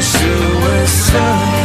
suicide.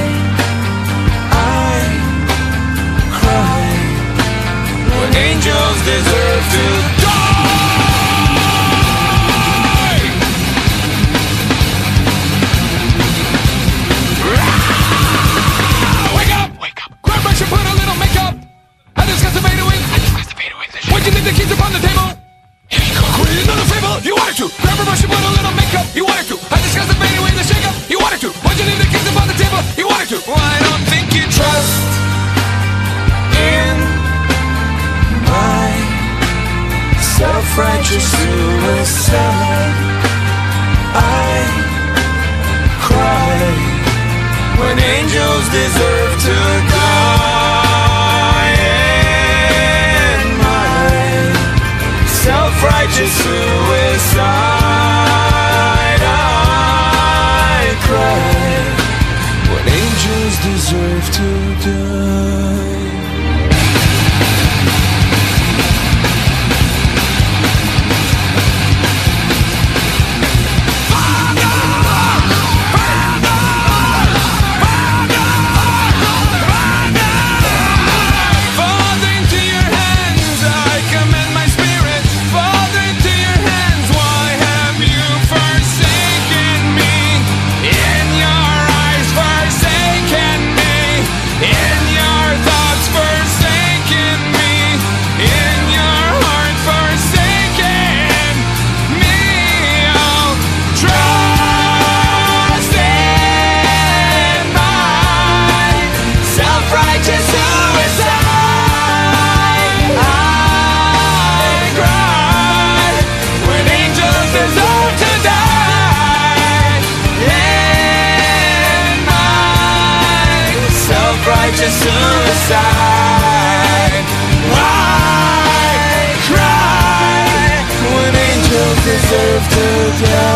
Deserve to die.